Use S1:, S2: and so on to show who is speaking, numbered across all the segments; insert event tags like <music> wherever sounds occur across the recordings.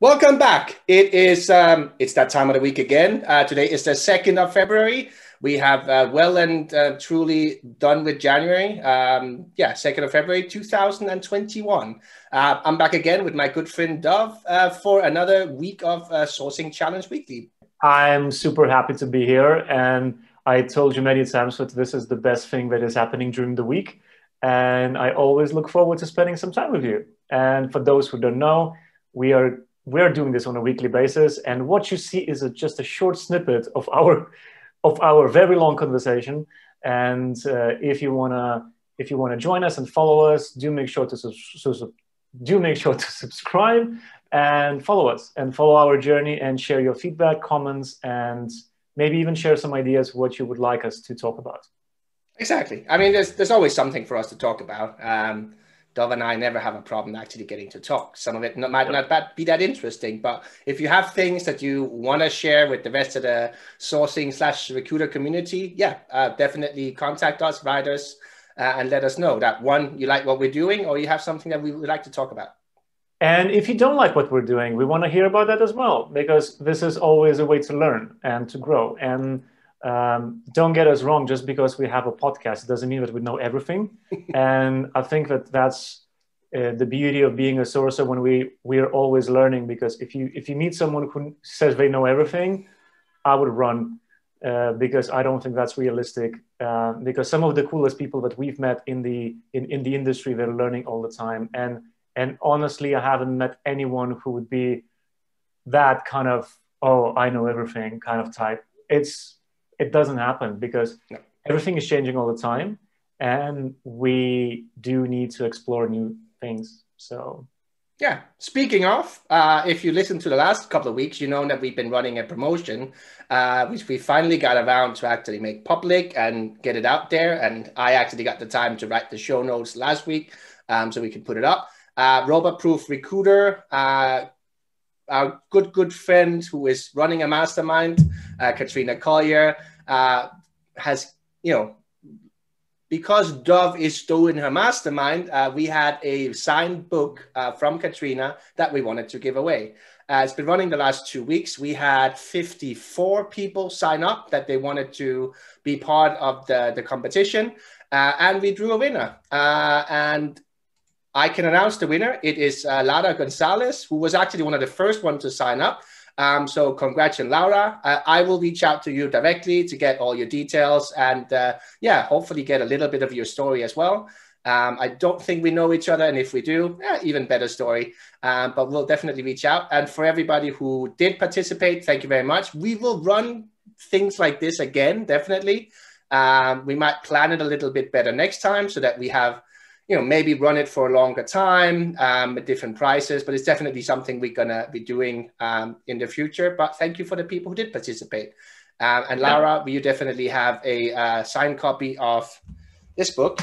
S1: Welcome back. It is um, it's that time of the week again. Uh, today is the second of February. We have uh, well and uh, truly done with January. Um, yeah, second of February, two thousand and twenty-one. Uh, I'm back again with my good friend Dov uh, for another week of uh, Sourcing Challenge Weekly.
S2: I'm super happy to be here, and I told you many times that this is the best thing that is happening during the week, and I always look forward to spending some time with you. And for those who don't know, we are we're doing this on a weekly basis and what you see is a, just a short snippet of our of our very long conversation. And uh, if you want to if you want to join us and follow us do make sure to su- do make sure to subscribe and follow us and follow our journey and share your feedback comments and maybe even share some ideas what you would like us to talk about.
S1: Exactly. I mean there's there's always something for us to talk about. Um, Dov and I never have a problem actually getting to talk. Some of it might not be that interesting, but if you have things that you want to share with the rest of the sourcing slash recruiter community, yeah, uh, definitely contact us, write us, uh, and let us know that one, you like what we're doing, or you have something that we would like to talk about.
S2: And if you don't like what we're doing, we want to hear about that as well, because this is always a way to learn and to grow. And um, don't get us wrong just because we have a podcast doesn't mean that we know everything. <laughs> And i think that that's uh, the beauty of being a sourcer when we we are always learning because if you if you meet someone who says they know everything i would run uh, because i don't think that's realistic. Uh, because some of the coolest people that we've met in the in, in the industry they're learning all the time. And and honestly i haven't met anyone who would be that kind of oh i know everything kind of type. It's it doesn't happen because no. everything is changing all the time and we do need to explore new things. So
S1: yeah. Speaking of uh, if you listen to the last couple of weeks you know that we've been running a promotion uh, which we finally got around to actually make public and get it out there. And i actually got the time to write the show notes last week um, so we could put it up. Uh, robot proof recruiter uh, our good good friend who is running a mastermind, uh, Katrina Collier, uh, has you know because Dov is still in her mastermind, uh, we had a signed book uh, from Katrina that we wanted to give away. Uh, it's been running the last two weeks. We had 54 people sign up that they wanted to be part of the, the competition, uh, and we drew a winner. Uh, and I can announce the winner. It is uh, Laura Gonzalez, who was actually one of the first ones to sign up. Um, so congratulations, Laura. Uh, I will reach out to you directly to get all your details and uh, yeah, hopefully get a little bit of your story as well. Um, I don't think we know each other, and if we do, eh, even better story. Um, but we'll definitely reach out. And for everybody who did participate, thank you very much. We will run things like this again, definitely. Um, we might plan it a little bit better next time so that we have you know, maybe run it for a longer time um, at different prices, but it's definitely something we're going to be doing um, in the future. But thank you for the people who did participate. Um, and Laura yeah. you definitely have a uh, signed copy of this book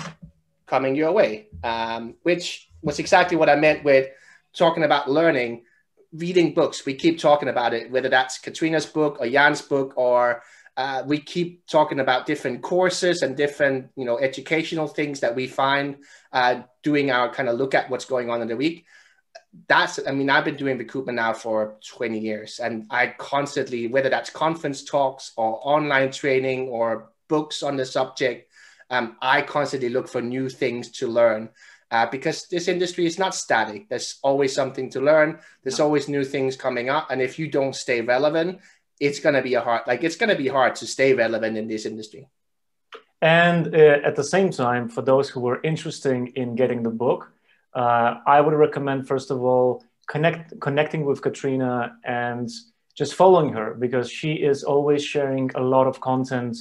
S1: coming your way, um, which was exactly what I meant with talking about learning, reading books. We keep talking about it, whether that's Katrina's book or Jan's book or uh, we keep talking about different courses and different you know educational things that we find uh, doing our kind of look at what's going on in the week. That's i mean i've been doing recruitment now for 20 years and i constantly whether that's conference talks or online training or books on the subject um, i constantly look for new things to learn uh, because this industry is not static. There's always something to learn. There's always new things coming up and if you don't stay relevant it's going to be a hard like it's going to be hard to stay relevant in this industry.
S2: And uh, at the same time for those who were interested in getting the book uh, i would recommend first of all connect connecting with katrina and just following her because she is always sharing a lot of content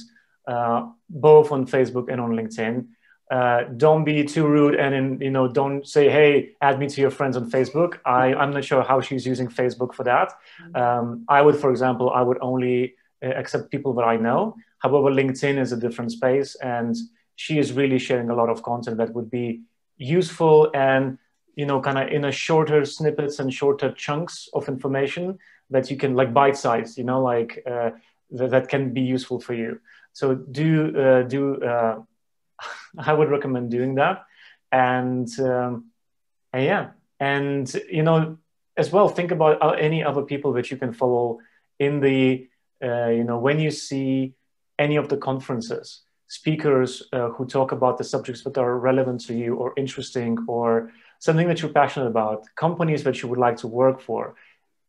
S2: uh, both on facebook and on linkedin uh, don't be too rude and in, you know don't say hey add me to your friends on facebook. I, i'm not sure how she's using facebook for that. Mm-hmm. um, i would for example i would only uh, accept people that i know. However linkedin is a different space and she is really sharing a lot of content that would be useful and you know kind of in a shorter snippets and shorter chunks of information that you can like bite size you know like uh, th- that can be useful for you. So do uh, do uh, I would recommend doing that. And, um, and yeah, and you know, as well, think about uh, any other people that you can follow in the, uh, you know, when you see any of the conferences, speakers uh, who talk about the subjects that are relevant to you or interesting or something that you're passionate about, companies that you would like to work for,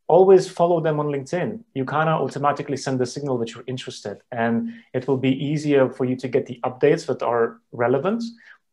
S2: always follow them on LinkedIn. You kind of automatically send the signal that you're interested, and it will be easier for you to get the updates that are relevant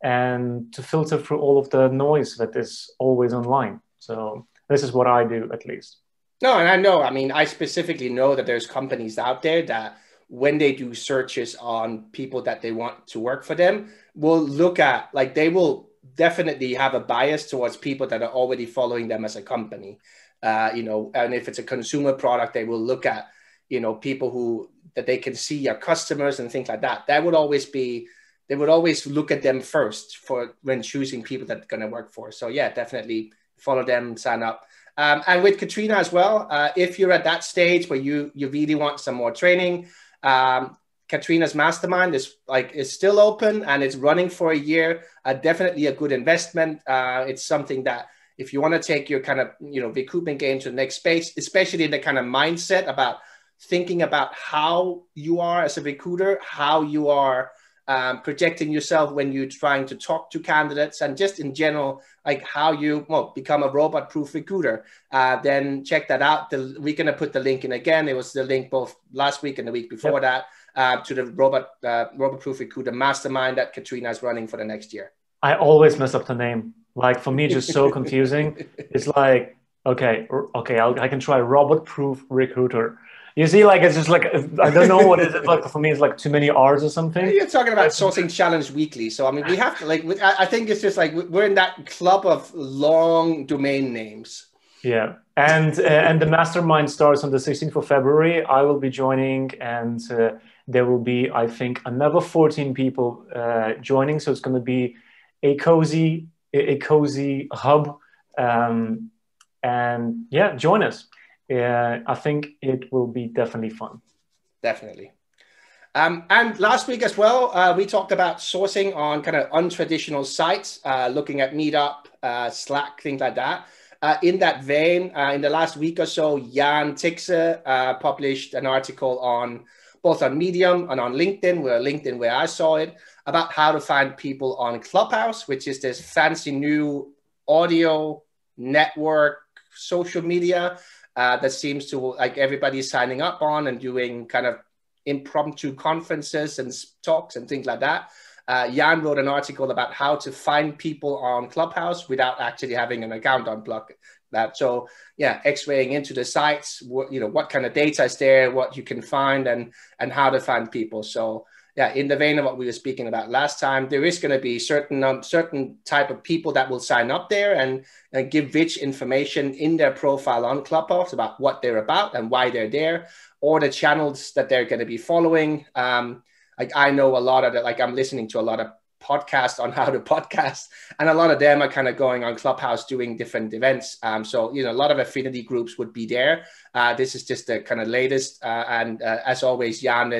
S2: and to filter through all of the noise that is always online. So this is what I do at least.
S1: No, and I know, I mean, I specifically know that there's companies out there that when they do searches on people that they want to work for them, will look at like they will definitely have a bias towards people that are already following them as a company. Uh, you know, and if it's a consumer product, they will look at, you know, people who that they can see are customers and things like that. That would always be they would always look at them first for when choosing people that are going to work for. So yeah, definitely follow them, sign up. Um, and with Katrina as well, uh, if you're at that stage where you you really want some more training, um, Katrina's mastermind is like is still open and it's running for a year. Uh, definitely a good investment. Uh, it's something that if you want to take your kind of you know recruitment game to the next space, especially in the kind of mindset about thinking about how you are as a recruiter, how you are um, projecting yourself when you're trying to talk to candidates and just in general like how you well become a robot proof recruiter. Uh, then check that out. The, we're going to put the link in again. It was the link both last week and the week before yep. that uh, to the robot uh, robot proof recruiter mastermind that katrina is running for the next year.
S2: I always mess up the name like for me just so <laughs> confusing it's like okay okay I'll, i can try robot proof recruiter you see, like it's just like I don't know what is it like for me. It's like too many R's or something.
S1: You're talking about sourcing challenge weekly, so I mean, we have to like. I think it's just like we're in that club of long domain names.
S2: Yeah, and uh, and the mastermind starts on the 16th of February. I will be joining, and uh, there will be, I think, another 14 people uh, joining. So it's going to be a cozy, a cozy hub, um, and yeah, join us uh, I think it will be definitely fun.
S1: Definitely. Um, and last week as well, uh, we talked about sourcing on kind of untraditional sites, uh, looking at Meetup, uh, Slack, things like that. Uh, in that vein, uh, in the last week or so, Jan Tegze uh, published an article on both on Medium and on LinkedIn, where LinkedIn where I saw it, about how to find people on Clubhouse, which is this fancy new audio network social media uh, that seems to like everybody's signing up on and doing kind of impromptu conferences and talks and things like that. Uh, Jan wrote an article about how to find people on Clubhouse without actually having an account on Block. That so yeah, X-raying into the sites, what, you know, what kind of data is there, what you can find, and and how to find people. So yeah, in the vein of what we were speaking about last time, there is going to be certain um, certain type of people that will sign up there and, and give rich information in their profile on Clubhouse about what they're about and why they're there, or the channels that they're going to be following. Um, like I know a lot of that. Like I'm listening to a lot of podcasts on <laughs> how to podcast, and a lot of them are kind of going on Clubhouse doing different events. Um, so you know, a lot of affinity groups would be there. Uh, this is just the kind of latest, uh, and uh, as always, Jan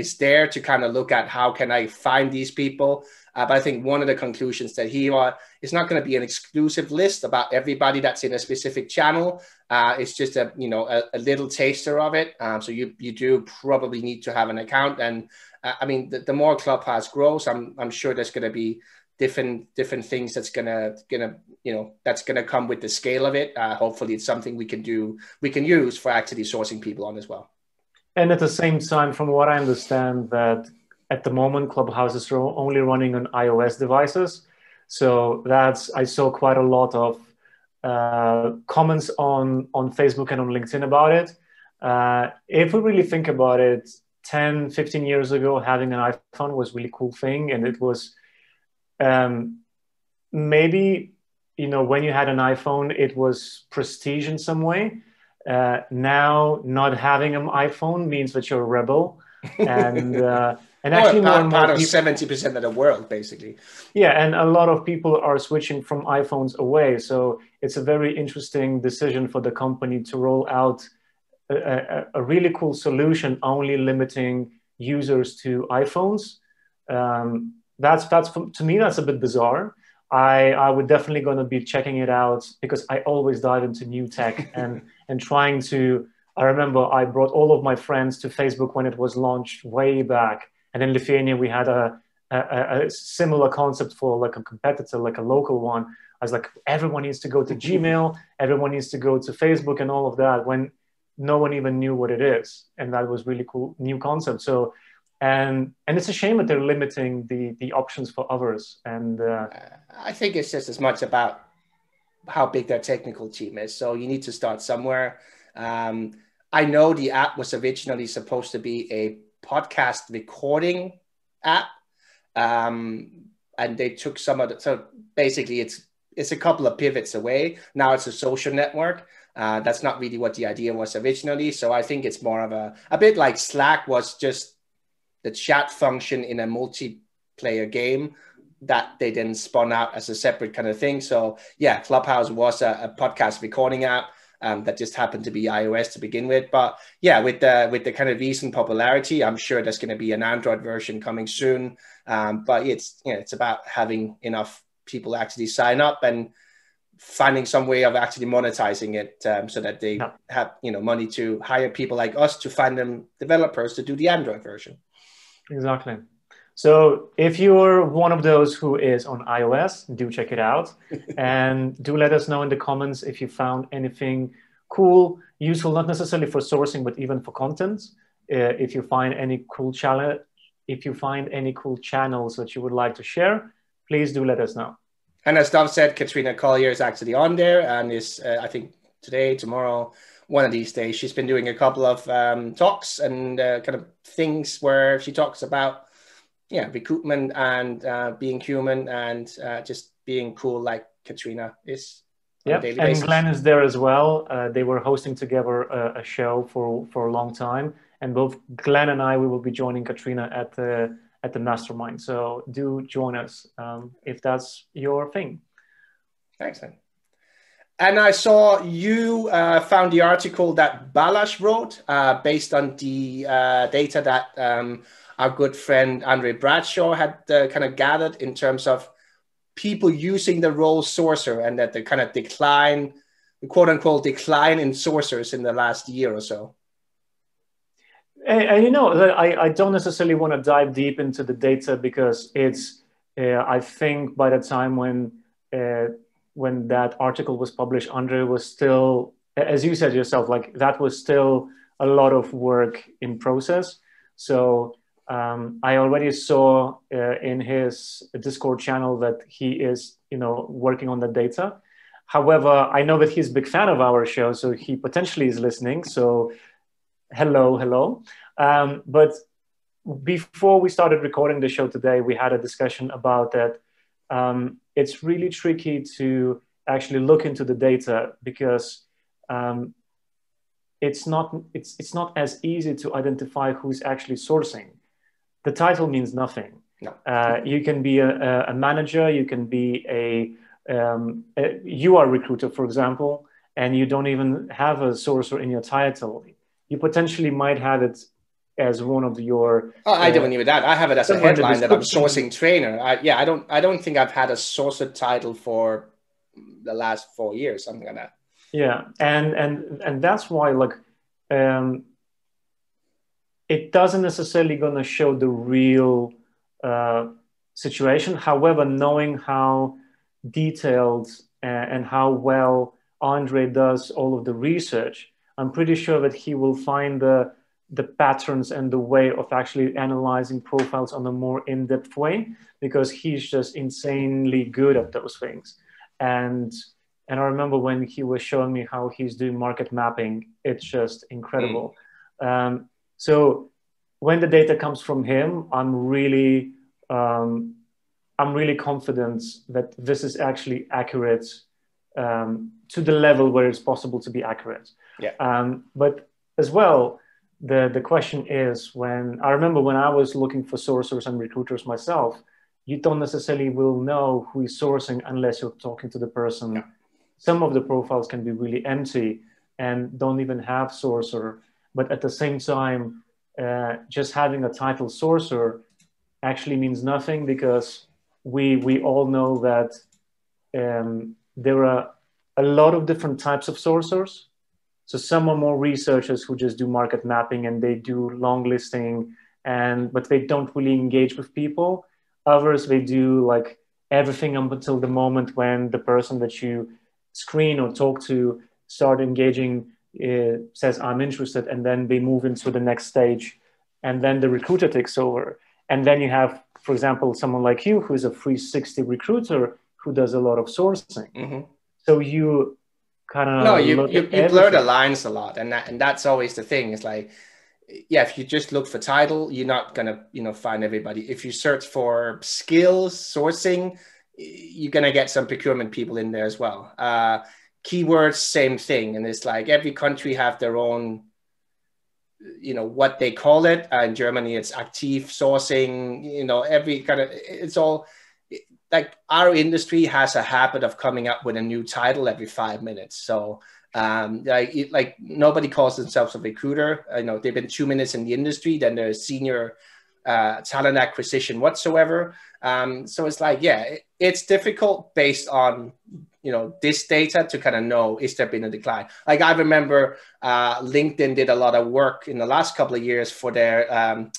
S1: is is there to kind of look at how can I find these people. Uh, but I think one of the conclusions that he uh, it's not going to be an exclusive list about everybody that's in a specific channel. Uh, it's just a you know a, a little taster of it. Um, so you you do probably need to have an account. And uh, I mean, the, the more Clubhouse grows, I'm I'm sure there's going to be different different things that's gonna gonna you know that's gonna come with the scale of it. Uh, hopefully, it's something we can do we can use for actually sourcing people on as well.
S2: And at the same time, from what I understand, that at the moment Clubhouse is only running on iOS devices. So that's I saw quite a lot of uh, comments on on Facebook and on LinkedIn about it. Uh, if we really think about it, 10, 15 years ago, having an iPhone was really cool thing, and it was um, maybe you know when you had an iPhone, it was prestige in some way uh, now not having an iPhone means that you're a rebel, and uh, <laughs> and
S1: actually part, more part of seventy percent of the world, basically.
S2: Yeah, and a lot of people are switching from iPhones away. So it's a very interesting decision for the company to roll out a, a, a really cool solution, only limiting users to iPhones. Um, that's that's to me that's a bit bizarre. I, I would definitely going to be checking it out because I always dive into new tech <laughs> and, and trying to. I remember I brought all of my friends to Facebook when it was launched way back. And in Lithuania, we had a, a, a similar concept for like a competitor, like a local one. I was like, everyone needs to go to Gmail, everyone needs to go to Facebook and all of that when no one even knew what it is. And that was really cool, new concept. So and and it's a shame that they're limiting the the options for others and uh,
S1: i think it's just as much about how big their technical team is. So you need to start somewhere. Um, i know the app was originally supposed to be a podcast recording app um, and they took some of the so basically it's it's a couple of pivots away. Now it's a social network. Uh, that's not really what the idea was originally. So i think it's more of a a bit like slack was just the chat function in a multiplayer game that they then spun out as a separate kind of thing. So yeah, Clubhouse was a, a podcast recording app um, that just happened to be iOS to begin with. But yeah, with the with the kind of recent popularity, I'm sure there's going to be an Android version coming soon. Um, but it's you know it's about having enough people actually sign up and finding some way of actually monetizing it um, so that they yeah. have you know money to hire people like us to find them developers to do the Android version.
S2: Exactly. So if you're one of those who is on iOS, do check it out. <laughs> and do let us know in the comments if you found anything cool, useful, not necessarily for sourcing, but even for content. Uh, if you find any cool channel, if you find any cool channels that you would like to share, please do let us know.
S1: And as Dov said, Katrina Collier is actually on there and is, uh, I think, today, tomorrow, one of these days. She's been doing a couple of um, talks and uh, kind of things where she talks about, yeah, recruitment and uh, being human and uh, just being cool like Katrina is.
S2: Yeah, and basis. Glenn is there as well. Uh, they were hosting together a, a, show for for a long time, and both Glenn and I we will be joining Katrina at the at the mastermind. So do join us um, if that's your thing.
S1: Excellent. And I saw you uh, found the article that Balázs wrote uh, based on the uh, data that um, our good friend Andre Bradshaw had uh, kind of gathered in terms of people using the role sourcer and that the kind of decline, the quote unquote decline in sourcers in the last year or so.
S2: And, and you know, I, I don't necessarily want to dive deep into the data because it's, uh, I think by the time when uh, when that article was published, Andre was still, as you said yourself, like that was still a lot of work in process. So um, I already saw uh, in his Discord channel that he is, you know, working on the data. However, I know that he's a big fan of our show, so he potentially is listening. So, hello, hello. Um, but before we started recording the show today, we had a discussion about that. Um, it's really tricky to actually look into the data because um, it's not it's it's not as easy to identify who's actually sourcing. The title means nothing. No. Uh, you can be a, a, manager, you can be a, um, a you are a recruiter, for example, and you don't even have a sourcer in your title. You potentially might have it as one of your.
S1: Oh, I uh, don't even that. I have it as a headline that I'm sourcing trainer. I, yeah, I don't. I don't think I've had a sourcer title for the last four years, something like that.
S2: Yeah, and and and that's why like, um, it doesn't necessarily going to show the real uh, situation. However, knowing how detailed and, and how well Andre does all of the research, I'm pretty sure that he will find the the patterns and the way of actually analyzing profiles on a more in-depth way because he's just insanely good at those things and and i remember when he was showing me how he's doing market mapping it's just incredible mm. um, so when the data comes from him i'm really um, i'm really confident that this is actually accurate um, to the level where it's possible to be accurate
S1: yeah
S2: um, but as well the the question is when I remember when I was looking for sourcers and recruiters myself, you don't necessarily will know who is sourcing unless you're talking to the person. Yeah. Some of the profiles can be really empty and don't even have sourcer, but at the same time, uh, just having a title sorcerer actually means nothing because we we all know that um, there are a lot of different types of sorcerers. So some are more researchers who just do market mapping and they do long listing and but they don't really engage with people. Others they do like everything up until the moment when the person that you screen or talk to start engaging says i'm interested and then they move into the next stage and then the recruiter takes over. And then you have for example someone like you who's a 360 recruiter who does a lot of sourcing. Mm-hmm. so you kind of
S1: no you, you, you blur the lines a lot and that and that's always the thing. It's like yeah if you just look for title you're not gonna you know find everybody. If you search for skills sourcing you're gonna get some procurement people in there as well. Uh, keywords same thing and it's like every country have their own you know what they call it uh, in germany it's active sourcing you know every kind of it's all like our industry has a habit of coming up with a new title every five minutes so um, like, like nobody calls themselves a recruiter. you know they've been two minutes in the industry, then they're a senior uh, talent acquisition whatsoever. Um, so it's like, yeah, it, it's difficult based on you know this data to kind of know is there been a decline. Like I remember uh, LinkedIn did a lot of work in the last couple of years for their um,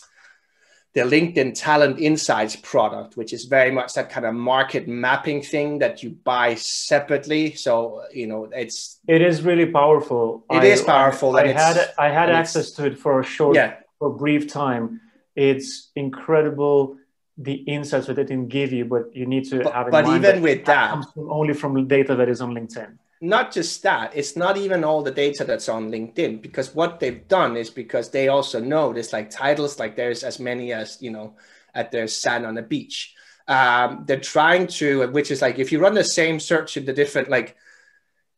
S1: the LinkedIn Talent Insights product, which is very much that kind of market mapping thing that you buy separately. So you know, it's
S2: it is really powerful.
S1: It I, is powerful.
S2: I, I had I had access to it for a short, yeah. for a brief time. It's incredible the insights that it can give you, but you need to
S1: but,
S2: have.
S1: but even with that, comes
S2: only from data that is on LinkedIn
S1: not just that it's not even all the data that's on linkedin because what they've done is because they also know there's like titles like there's as many as you know at there's sand on the beach um, they're trying to which is like if you run the same search in the different like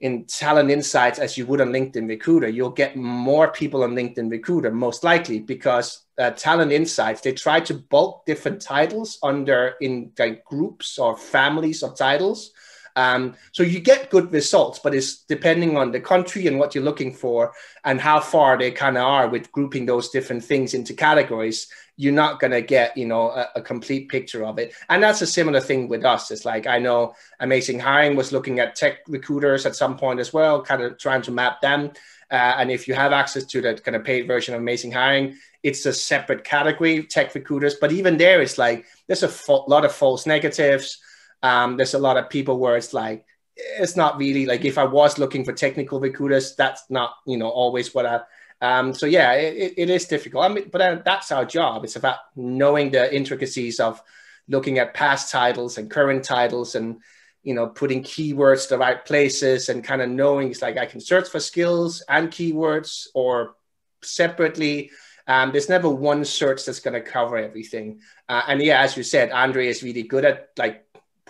S1: in talent insights as you would on linkedin recruiter. You'll get more people on linkedin recruiter most likely because uh, talent insights they try to bulk different titles under in like groups or families of titles um, so you get good results, but it's depending on the country and what you're looking for and how far they kind of are with grouping those different things into categories. You're not going to get, you know, a, a, complete picture of it. And that's a similar thing with us. It's like I know Amazing Hiring was looking at tech recruiters at some point as well, kind of trying to map them. Uh, and if you have access to that kind of paid version of Amazing Hiring, it's a separate category, tech recruiters. But even there, it's like there's a fo- lot of false negatives um, there's a lot of people where it's like it's not really like if I was looking for technical recruiters, that's not you know always what I. Um, so yeah, it, it is difficult. I mean, but uh, that's our job. It's about knowing the intricacies of looking at past titles and current titles and you know putting keywords the right places and kind of knowing it's like I can search for skills and keywords or separately. Um, there's never one search that's going to cover everything. Uh, and yeah, as you said, Andre is really good at like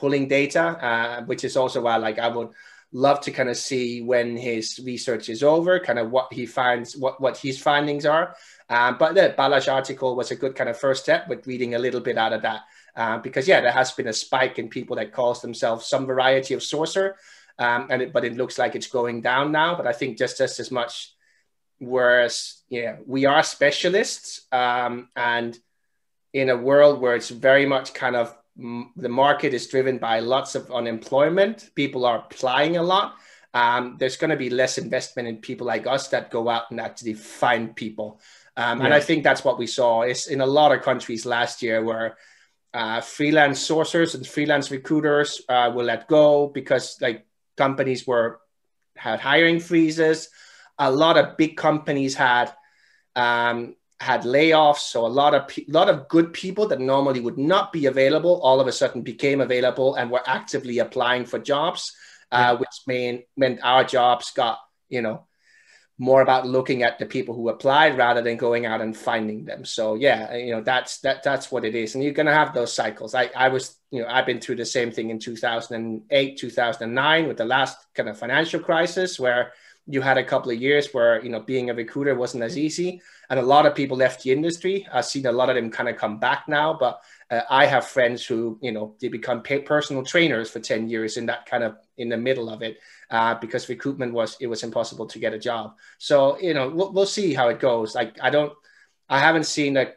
S1: pulling data, uh, which is also why like I would love to kind of see when his research is over, kind of what he finds, what what his findings are. Um, but the Balázs article was a good kind of first step with reading a little bit out of that. Uh, because yeah, there has been a spike in people that calls themselves some variety of sourcer, um, and it, but it looks like it's going down now. But I think just just as much, whereas yeah, we are specialists, um, and in a world where it's very much kind of the market is driven by lots of unemployment. People are applying a lot. Um, there's going to be less investment in people like us that go out and actually find people. Um, yeah. And I think that's what we saw is in a lot of countries last year where uh, freelance sourcers and freelance recruiters uh, were let go because like companies were had hiring freezes. A lot of big companies had um, had layoffs, so a lot of a lot of good people that normally would not be available all of a sudden became available and were actively applying for jobs, uh, which mean, meant our jobs got you know more about looking at the people who applied rather than going out and finding them. So yeah, you know that's that that's what it is, and you're gonna have those cycles. I I was you know I've been through the same thing in 2008, 2009 with the last kind of financial crisis where you had a couple of years where you know being a recruiter wasn't as easy. And a lot of people left the industry. I've seen a lot of them kind of come back now but uh, i have friends who you know they become personal trainers for 10 years in that kind of in the middle of it uh, because recruitment was it was impossible to get a job. So you know we'll, we'll see how it goes. Like i don't i haven't seen a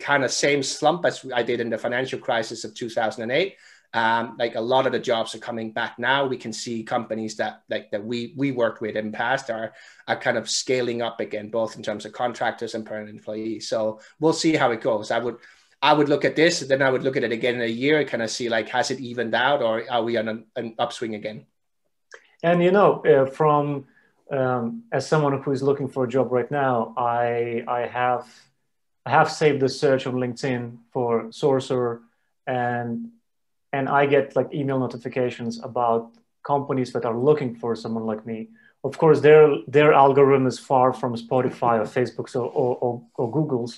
S1: kind of same slump as i did in the financial crisis of 2008 Um, like a lot of the jobs are coming back now. We can see companies that like that we we worked with in past are are kind of scaling up again, both in terms of contractors and permanent employees. So we'll see how it goes. I would I would look at this, then I would look at it again in a year, and kind of see like has it evened out or are we on an, an upswing again?
S2: And you know, uh, from um, as someone who is looking for a job right now, I I have I have saved the search on LinkedIn for Sorcerer, and and I get like email notifications about companies that are looking for someone like me. Of course, their their algorithm is far from Spotify or Facebook's or, or, or, or Google's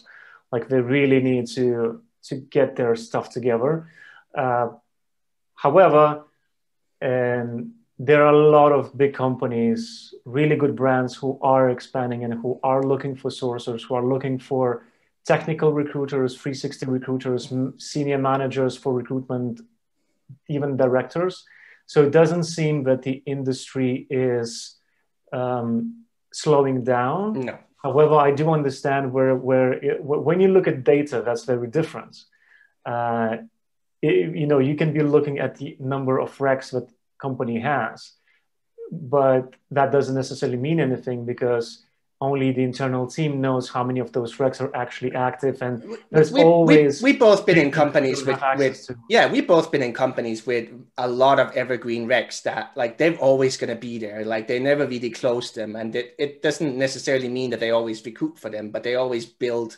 S2: like they really need to to get their stuff together. Uh, however, there are a lot of big companies, really good brands who are expanding and who are looking for sourcers, who are looking for technical recruiters, 360 recruiters, senior managers for recruitment, even directors. So it doesn't seem that the industry is um, slowing down.
S1: No.
S2: However, I do understand where, where it, when you look at data, that's very different. Uh, it, you know, you can be looking at the number of recs that company has, but that doesn't necessarily mean anything because only the internal team knows how many of those recs are actually active and there's we, always
S1: we, we both been in companies with, with yeah we both been in companies with a lot of evergreen recs that like they're always going to be there. Like they never really close them and it, it doesn't necessarily mean that they always recruit for them but they always build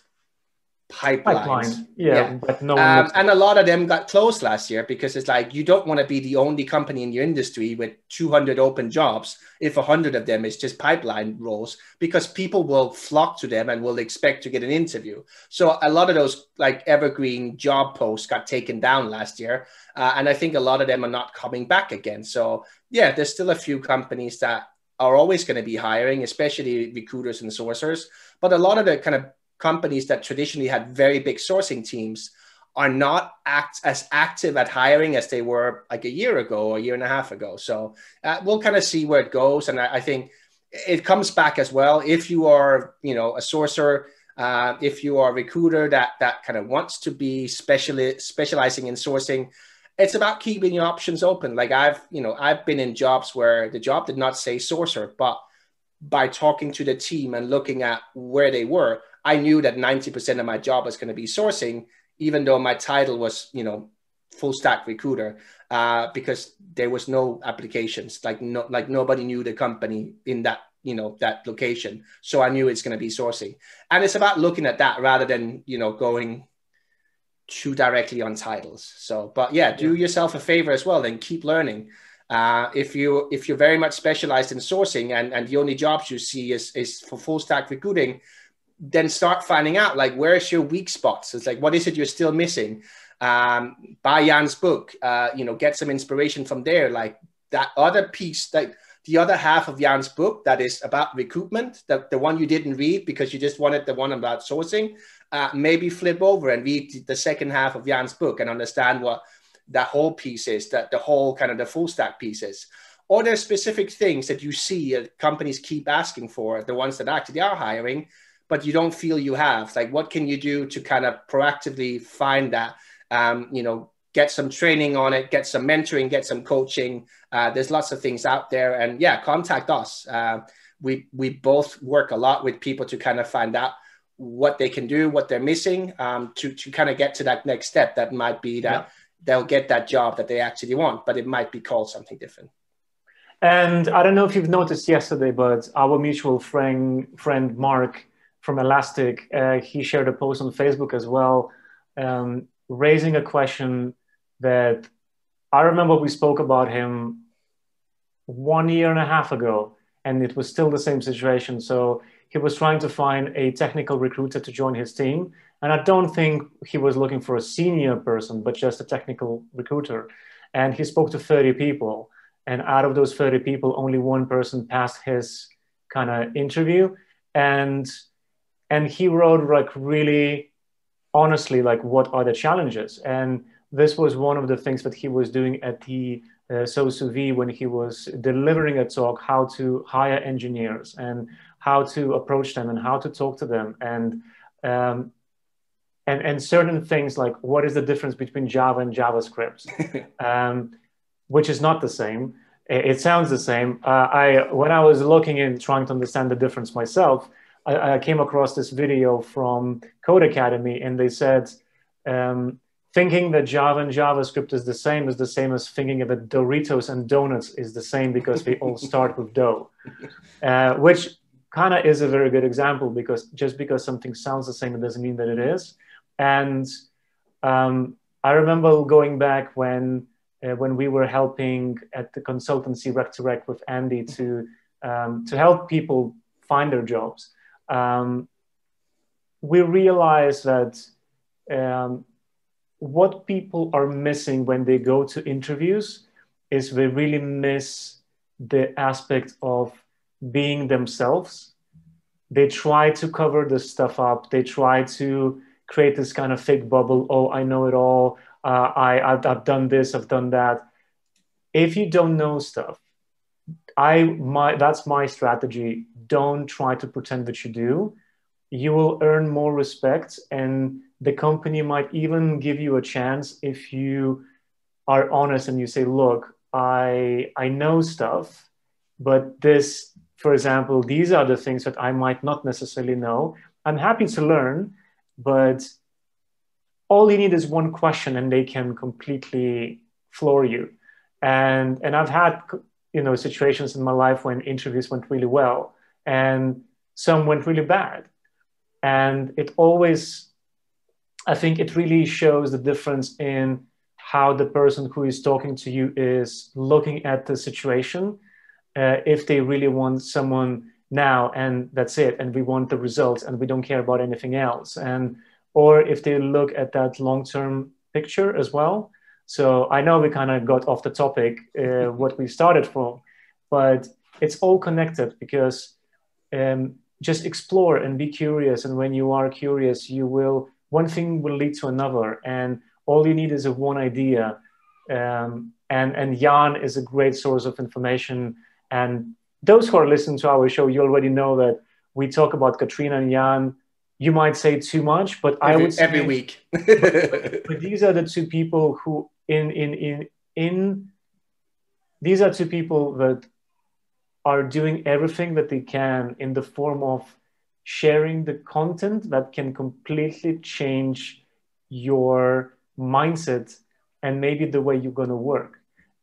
S1: pipelines. Pipeline.
S2: Yeah, yeah. but no
S1: um, and a lot of them got closed last year because it's like you don't want to be the only company in your industry with 200 open jobs if 100 of them is just pipeline roles because people will flock to them and will expect to get an interview. So a lot of those like evergreen job posts got taken down last year, uh, and I think a lot of them are not coming back again. So yeah, there's still a few companies that are always going to be hiring, especially recruiters and sourcers. But a lot of the kind of companies that traditionally had very big sourcing teams are not act as active at hiring as they were like a year ago or a year and a half ago. So uh, we'll kind of see where it goes, and I, I, think it comes back as well. If you are, you know, a sourcer, uh, if you are a recruiter that that kind of wants to be specially specializing in sourcing, it's about keeping your options open. Like I've, you know, I've been in jobs where the job did not say sourcer, but by talking to the team and looking at where they were, I knew that 90% of my job was going to be sourcing, even though my title was, you know, full stack recruiter, uh, because there was no applications, like no, like nobody knew the company in that, you know, that location. So I knew it's going to be sourcing, and it's about looking at that rather than you know going too directly on titles. So, but yeah, do yeah. yourself a favor as well, and keep learning. Uh, if you if you're very much specialized in sourcing and, and the only jobs you see is, is for full stack recruiting, then start finding out like where's your weak spots it's like what is it you're still missing? Um, buy Jan's book uh, you know get some inspiration from there. Like that other piece that the other half of Jan's book that is about recruitment the, the one you didn't read because you just wanted the one about sourcing uh, maybe flip over and read the second half of Jan's book and understand what that whole piece is that the whole kind of the full stack pieces or there's specific things that you see uh, companies keep asking for the ones that actually are hiring but you don't feel you have. Like what can you do to kind of proactively find that? Um, you know get some training on it get some mentoring get some coaching. Uh, there's lots of things out there. And yeah contact us. Uh, we we both work a lot with people to kind of find out what they can do what they're missing um, to, to kind of get to that next step. That might be that yeah. they'll get that job that they actually want but it might be called something different.
S2: And i don't know if you've noticed yesterday but our mutual friend friend mark from Elastic, uh, he shared a post on Facebook as well, um, raising a question that I remember we spoke about him one year and a half ago, and it was still the same situation. So he was trying to find a technical recruiter to join his team. And I don't think he was looking for a senior person, but just a technical recruiter. And he spoke to 30 people. And out of those 30 people, only one person passed his kind of interview. And and he wrote like really honestly like what are the challenges and this was one of the things that he was doing at the uh, SOSUV when he was delivering a talk how to hire engineers and how to approach them and how to talk to them and um, and, and certain things like what is the difference between Java and JavaScript, <laughs> um, which is not the same. It, it sounds the same. Uh, I when I was looking and trying to understand the difference myself, I, I, came across this video from Codecademy, and they said um, thinking that Java and JavaScript is the same is the same as thinking that Doritos and donuts is the same because they all start with dough, <laughs> uh, which kind of is a very good example because just because something sounds the same, it doesn't mean that it is. And um, I remember going back when uh, when we were helping at the consultancy Rec to Rec with Andy to um, to help people find their jobs. Um, we realize that um, what people are missing when they go to interviews is they really miss the aspect of being themselves. They try to cover this stuff up. They try to create this kind of fake bubble. Oh, I know it all. Uh, I, I've, I've done this. I've done that. If you don't know stuff, I my that's my strategy. Don't try to pretend that you do. You will earn more respect, and the company might even give you a chance if you are honest and you say, "Look, I I know stuff, but this, for example, these are the things that I might not necessarily know. I'm happy to learn, but all you need is one question and they can completely floor you and and i've had you know situations in my life when interviews went really well and some went really bad. And it always i think it really shows the difference in how the person who is talking to you is looking at the situation uh, if they really want someone now and that's it and we want the results and we don't care about anything else. And or if they look at that long-term picture as well. So i know we kind of got off the topic uh, what we started from but it's all connected because um, just explore and be curious and when you are curious you will one thing will lead to another and all you need is a one idea um, and and jan is a great source of information and those who are listening to our show, you already know that we talk about Katrina and Jan. You might say too much, but
S1: every,
S2: I would say,
S1: every week. <laughs>
S2: but, but these are the two people who, in in in in, these are two people that are doing everything that they can in the form of sharing the content that can completely change your mindset and maybe the way you're going to work.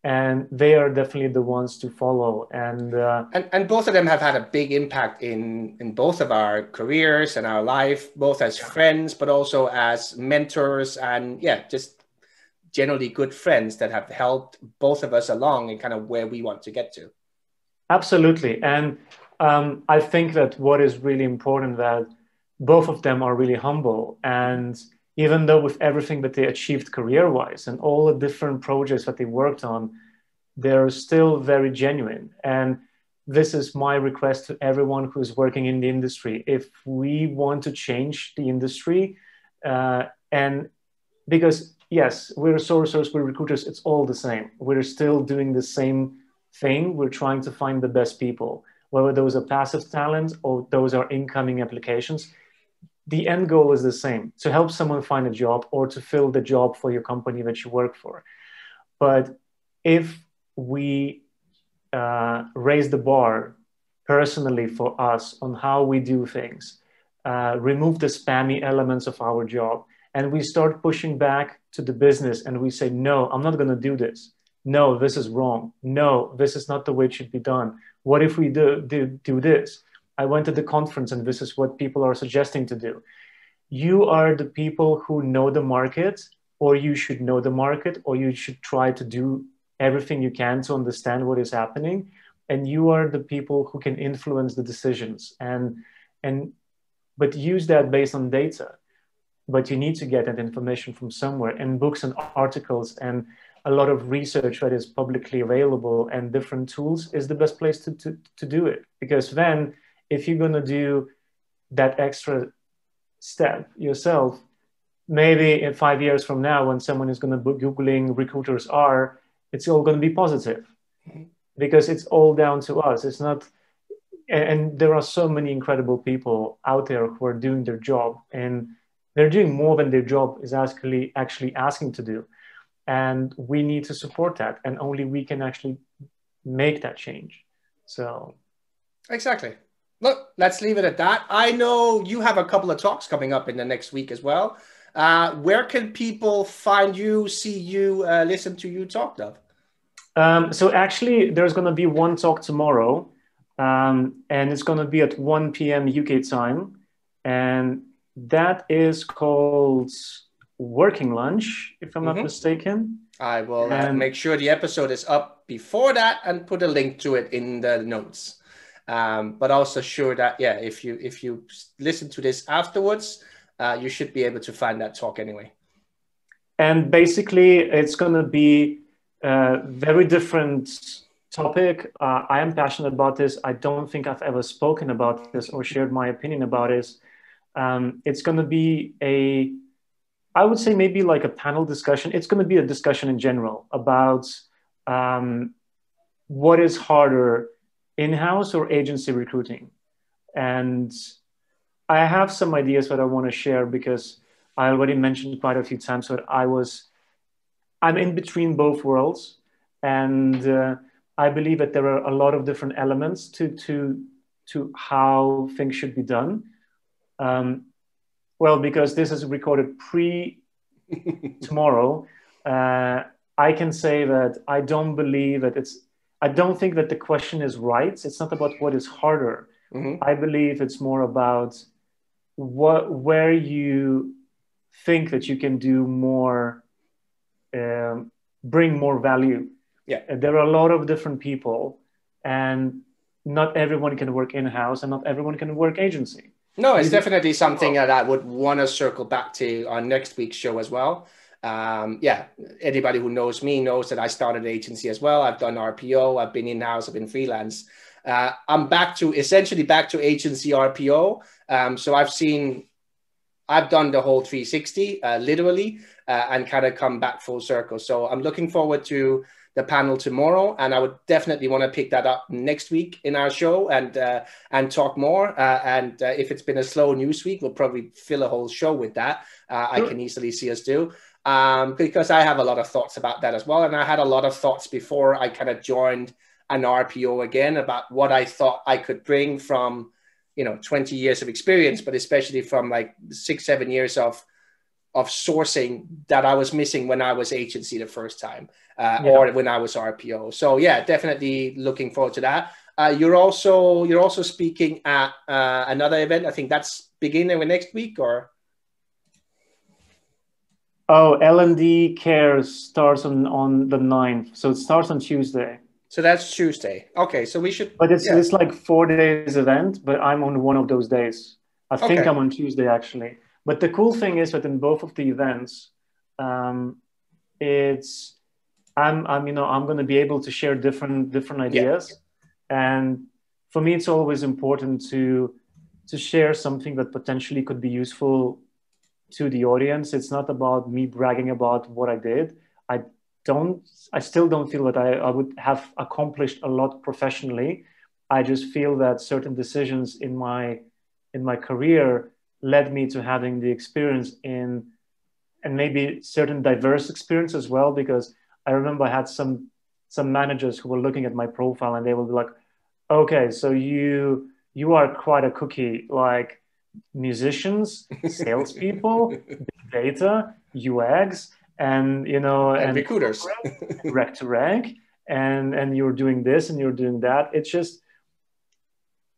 S2: And they are definitely the ones to follow. And, uh,
S1: and and both of them have had a big impact in in both of our careers and our life both as friends but also as mentors and yeah just generally good friends that have helped both of us along and kind of where we want to get to
S2: absolutely and um, i think that what is really important that both of them are really humble and even though with everything that they achieved career wise and all the different projects that they worked on, they're still very genuine. And this is my request to everyone who's working in the industry. If we want to change the industry, uh, and because yes, we're sourcers, we're recruiters, it's all the same. We're still doing the same thing. We're trying to find the best people, whether those are passive talent or those are incoming applications the end goal is the same to help someone find a job or to fill the job for your company that you work for. But if we uh, raise the bar personally for us on how we do things, uh, remove the spammy elements of our job, and we start pushing back to the business and we say, no, I'm not going to do this. No, this is wrong. No, this is not the way it should be done. What if we do, do, do this? I went to the conference and this is what people are suggesting to do. You are the people who know the market, or you should know the market, or you should try to do everything you can to understand what is happening. And you are the people who can influence the decisions and and but use that based on data. But you need to get that information from somewhere and books and articles and a lot of research that is publicly available and different tools is the best place to, to, to do it because then if you're going to do that extra step yourself, maybe in five years from now, when someone is going to be Googling recruiters are, it's all going to be positive mm-hmm. because it's all down to us. It's not, and, and there are so many incredible people out there who are doing their job. And they're doing more than their job is actually actually asking to do and we need to support that and only we can actually make that change. So
S1: exactly. Look let's leave it at that. I know you have a couple of talks coming up in the next week as well. Uh, where can people find you see you uh, listen to you talk of
S2: um, so actually there's going to be one talk tomorrow um, and it's going to be at 1 p.m uk time and that is called working lunch, if I'm mm-hmm. not mistaken.
S1: I will uh, make sure the episode is up before that and put a link to it in the notes. Um, but also sure that yeah, if you if you listen to this afterwards, uh, you should be able to find that talk anyway.
S2: And basically, it's going to be a very different topic. Uh, I am passionate about this. I don't think I've ever spoken about this or shared my opinion about this. Um, it's going to be a I would say maybe like a panel discussion. It's going to be a discussion in general about um, what is harder, in-house or agency recruiting. And I have some ideas that I want to share because I already mentioned quite a few times that I was, I'm in between both worlds, and uh, I believe that there are a lot of different elements to to to how things should be done. Um, well, because this is recorded pre <laughs> tomorrow, uh, I can say that I don't believe that it's, I don't think that the question is right. It's not about what is harder. Mm-hmm. I believe it's more about what, where you think that you can do more, um, bring more value.
S1: Yeah.
S2: There are a lot of different people, and not everyone can work in house, and not everyone can work agency.
S1: No, it's definitely something that I would want to circle back to on next week's show as well. Um, yeah, anybody who knows me knows that I started an agency as well. I've done RPO, I've been in house, I've been freelance. Uh, I'm back to essentially back to agency RPO. Um, so I've seen, I've done the whole 360 uh, literally uh, and kind of come back full circle. So I'm looking forward to the panel tomorrow, and I would definitely want to pick that up next week in our show and uh, and talk more. Uh, and uh, if it's been a slow news week, we'll probably fill a whole show with that. Uh, I can easily see us do um, because I have a lot of thoughts about that as well, and I had a lot of thoughts before I kind of joined an RPO again about what I thought I could bring from you know 20 years of experience, but especially from like six seven years of of sourcing that I was missing when I was agency the first time uh, yeah. or when I was RPO. So yeah, definitely looking forward to that. Uh, you're also you're also speaking at uh, another event. I think that's beginning of next week or.
S2: Oh, L&D Cares starts on, on the 9th. So it starts on Tuesday.
S1: So that's Tuesday. Okay, so we should.
S2: But it's, yeah. it's like four days event, but I'm on one of those days. I think okay. I'm on Tuesday actually. But the cool thing is that in both of the events, um, it's I'm I'm you know I'm going to be able to share different different ideas, yeah. and for me it's always important to to share something that potentially could be useful to the audience. It's not about me bragging about what I did. I don't I still don't feel that I, I would have accomplished a lot professionally. I just feel that certain decisions in my in my career led me to having the experience in and maybe certain diverse experience as well because i remember i had some some managers who were looking at my profile and they will be like okay so you you are quite a cookie like musicians <laughs> salespeople data ux and you know
S1: and, and recruiters. <laughs>
S2: rec to rec and and you're doing this and you're doing that. It's just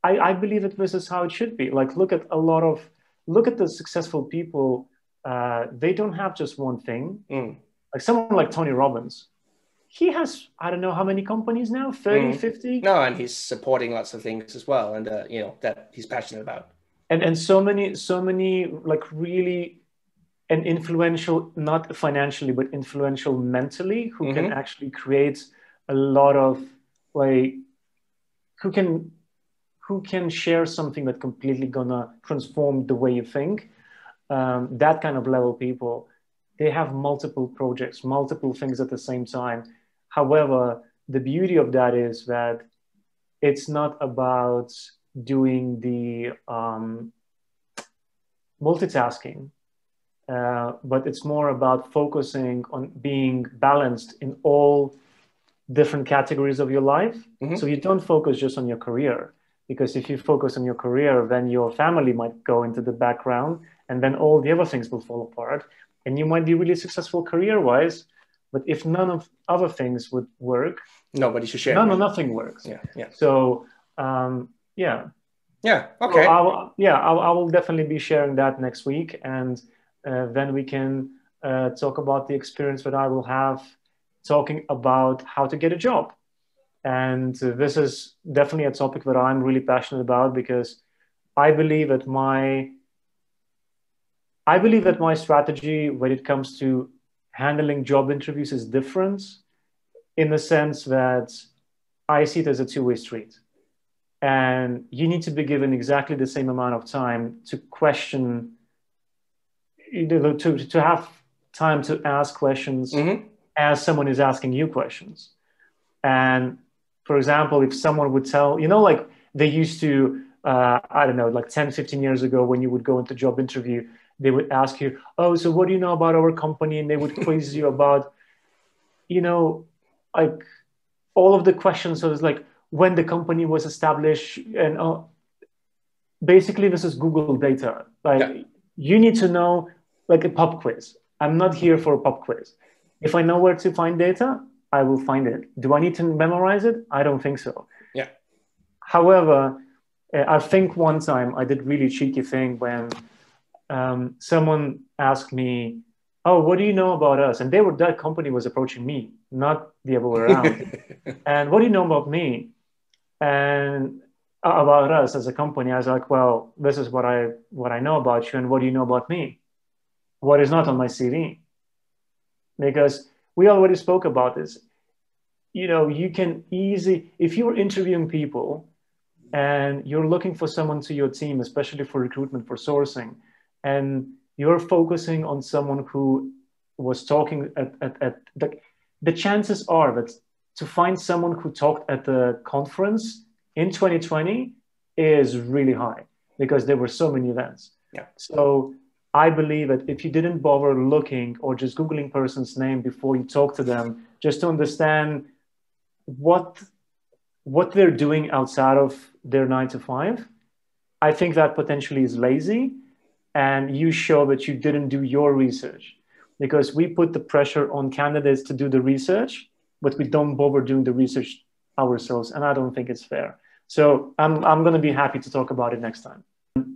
S2: I, I believe that this is how it should be. Like look at a lot of look at the successful people. Uh, they don't have just one thing. Mm. Like someone like Tony Robbins, he has I don't know how many companies now 30, mm. 50?
S1: No, and he's supporting lots of things as well, and uh, you know that he's passionate about.
S2: And and so many so many like really and influential not financially but influential mentally who mm-hmm. can actually create a lot of like who can who can share something that completely gonna transform the way you think um, that kind of level people they have multiple projects multiple things at the same time however the beauty of that is that it's not about doing the um, multitasking uh, but it's more about focusing on being balanced in all different categories of your life. Mm-hmm. So you don't focus just on your career, because if you focus on your career, then your family might go into the background, and then all the other things will fall apart, and you might be really successful career wise. But if none of other things would work,
S1: nobody should share.
S2: None or nothing works.
S1: Yeah, yeah.
S2: So um, yeah,
S1: yeah, okay.
S2: So I'll, yeah, I'll, I will definitely be sharing that next week, and uh, then we can uh, talk about the experience that I will have talking about how to get a job. And this is definitely a topic that I'm really passionate about because I believe that my I believe that my strategy when it comes to handling job interviews is different in the sense that I see it as a two-way street and you need to be given exactly the same amount of time to question to, to have time to ask questions mm-hmm. as someone is asking you questions and for example if someone would tell you know like they used to uh, i don't know like 10 15 years ago when you would go into job interview they would ask you oh so what do you know about our company? And they would <laughs> quiz you about you know like all of the questions. So it's like when the company was established and uh, basically this is google data. Like yeah. you need to know like a pub quiz. I'm not here for a pub quiz. If i know where to find data i will find it. Do i need to memorize it? I don't think so.
S1: Yeah.
S2: However uh, i think one time i did really cheeky thing when um, someone asked me oh what do you know about us? And they were that company was approaching me not the other way around. <laughs> And what do you know about me? And about us as a company. I was like well this is what i what i know about you and what do you know about me? What is not on my cv because we already spoke about this you know you can easy if you're interviewing people and you're looking for someone to your team especially for recruitment for sourcing and you're focusing on someone who was talking at, at, at the, the chances are that to find someone who talked at the conference in 2020 is really high because there were so many events.
S1: Yeah.
S2: So I believe that if you didn't bother looking or just Googling person's name before you talk to them, just to understand what what they're doing outside of their nine to five, I think that potentially is lazy. And you show that you didn't do your research because we put the pressure on candidates to do the research but we don't bother doing the research ourselves. And I don't think it's fair. So I'm, I'm going to be happy to talk about it next time.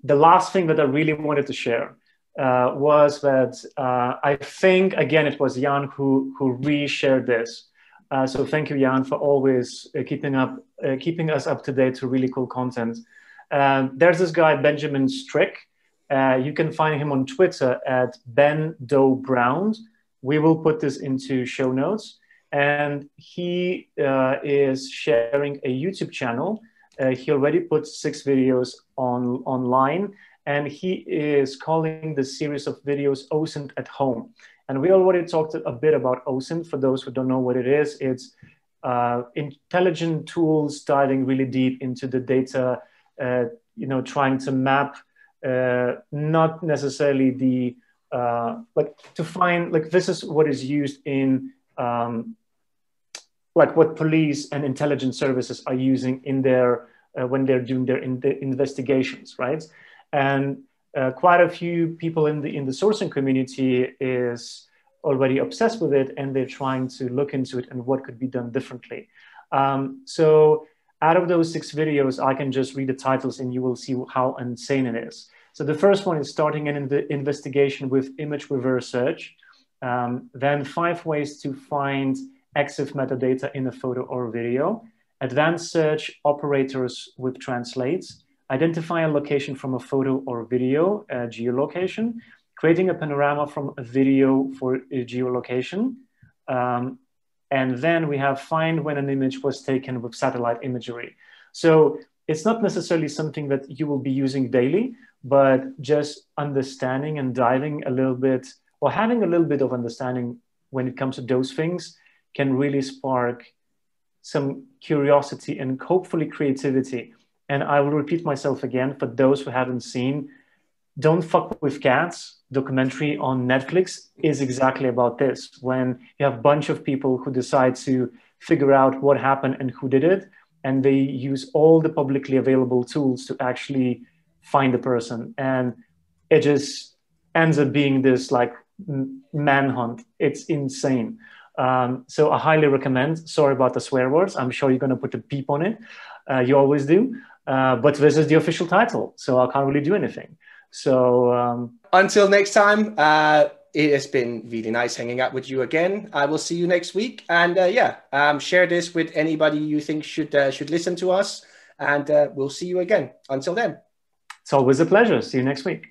S2: The last thing that I really wanted to share uh, was that uh, I think, again, it was Jan who, who reshared this. Uh, so thank you, Jan, for always uh, keeping up, uh, keeping us up to date to really cool content. Um, there's this guy, Benjamin Strick. Uh, you can find him on Twitter at Ben Doe Brown. We will put this into show notes and he is sharing a YouTube channel. He already put six videos on online, and he is calling the series of videos OSINT at Home. And we already talked a bit about OSINT. For those who don't know what it is, it's uh, intelligent tools diving really deep into the data. Uh, you know, trying to map uh, not necessarily the uh, like to find like this is what is used in um, like what police and intelligence services are using in their uh, when they're doing their in investigations, right? And uh, quite a few people in the in the sourcing community is already obsessed with it, and they're trying to look into it and what could be done differently. Um, so out of those six videos, I can just read the titles, and you will see how insane it is. So the first one is starting an inv- investigation with image reverse search. Um, then five ways to find EXIF metadata in a photo or video, advanced search operators with translates, identify a location from a photo or video, uh, geolocation, creating a panorama from a video for a geolocation. Um, and then we have find when an image was taken with satellite imagery. So it's not necessarily something that you will be using daily, but just understanding and diving a little bit or having a little bit of understanding when it comes to those things can really spark some curiosity and hopefully creativity. And I will repeat myself again for those who haven't seen Don't Fuck with Cats documentary on Netflix is exactly about this. When you have a bunch of people who decide to figure out what happened and who did it, and they use all the publicly available tools to actually find the person. And it just ends up being this like manhunt. It's insane. Um, so I highly recommend. Sorry about the swear words. I'm sure you're going to put a beep on it. Uh, you always do. Uh, but this is the official title, so I can't really do anything. So um,
S1: until next time, uh, it has been really nice hanging out with you again. I will see you next week, and uh, yeah, um, share this with anybody you think should uh, should listen to us, and uh, we'll see you again. Until then,
S2: it's always a pleasure. See you next week.